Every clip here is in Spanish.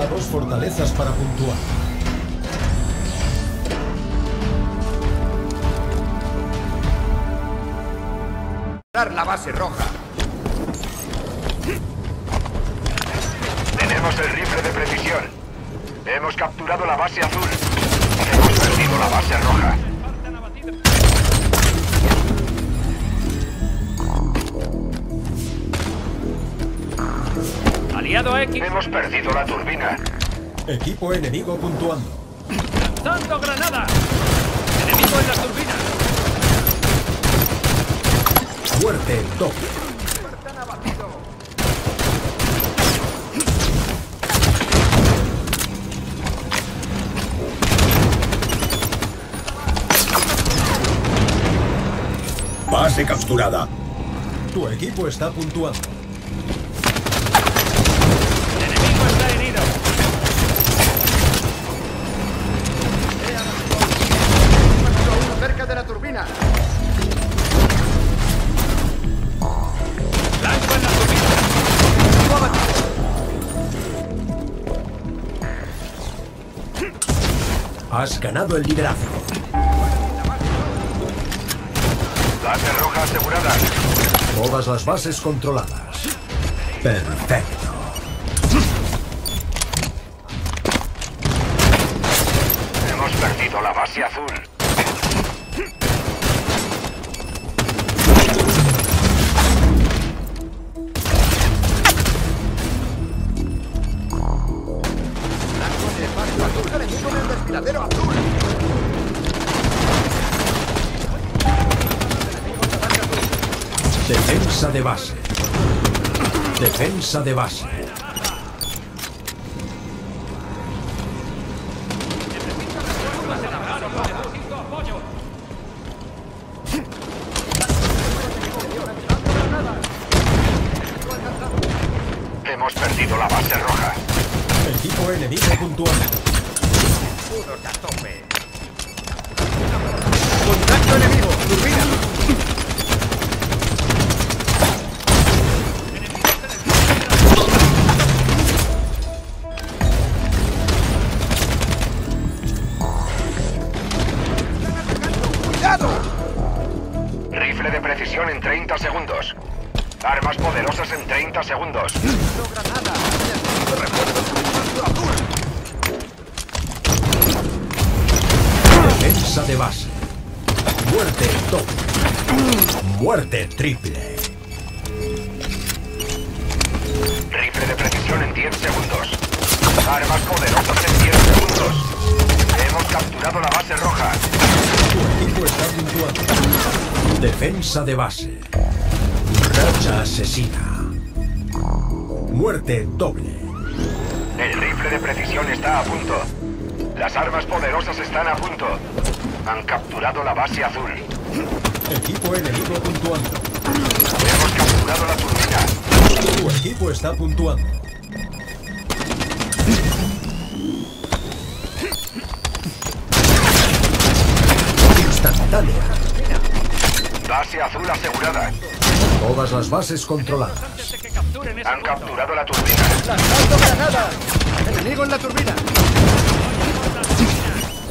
a dos fortalezas para puntuar. la base roja. Tenemos el rifle de precisión. Hemos capturado la base azul. Hemos perdido la base roja. Hemos perdido la turbina. Equipo enemigo puntuando. ¡Lanzando granada! ¡Enemigo en la turbina! Muerte doble. Base capturada. Tu equipo está puntuando. Has ganado el liderazgo. Base roja asegurada. Todas las bases controladas. Perfecto. Hemos perdido la base azul. Defensa de base. Defensa de base. Hemos perdido la base roja. Equipo enemigo a tope. Contacto enemigo. Turbina. Rifle de precisión en 30 segundos. Armas poderosas en 30 segundos. Defensa de base. Muerte doble. Muerte triple. Rifle de precisión en 10 segundos. Armas poderosas Defensa de base. Racha asesina. Muerte doble. El rifle de precisión está a punto. Las armas poderosas están a punto. Han capturado la base azul. Equipo enemigo puntuando. Hemos capturado la turbina. Tu equipo está puntuando. Instantánea. Base azul asegurada. Todas las bases controladas. Han capturado la turbina. ¡Lanzando granada! ¡Enemigo en la turbina!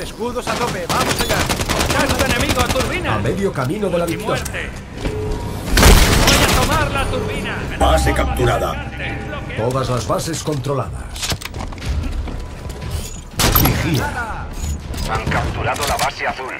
Escudos a tope, vamos allá. ¡Contacto enemigo a A turbina! medio camino de la ¡Y victoria. ¡Voy a tomar la turbina! Base capturada. Todas las bases controladas. Vigía. Han capturado la base azul.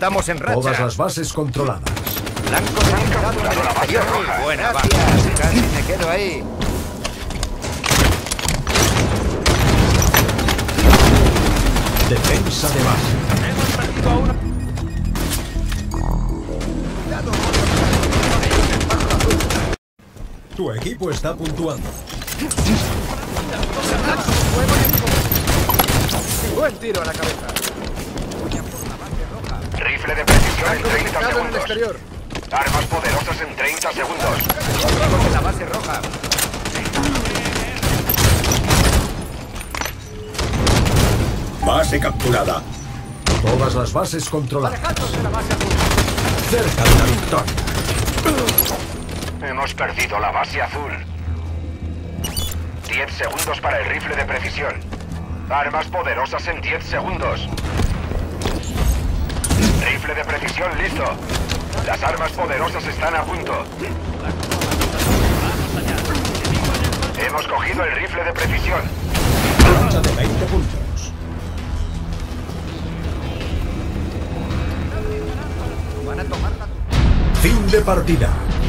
Estamos en racha. Todas las bases controladas. Blancos han capturado la base roja. Buena base. Casi me quedo ahí. Defensa de base. A uno. Tu equipo está puntuando. Buen tiro a la cabeza. Rifle de precisión en Blanco 30 detectado en el segundos. exterior. Armas poderosas en 30 segundos. En la base roja. Base capturada. Todas las bases controladas. La base. Cerca de la victoria. Hemos perdido la base azul. 10 segundos para el rifle de precisión. Armas poderosas en 10 segundos. Rifle de precisión listo. Las armas poderosas están a punto. Hemos cogido el rifle de precisión. Racha de 20 puntos. De partida.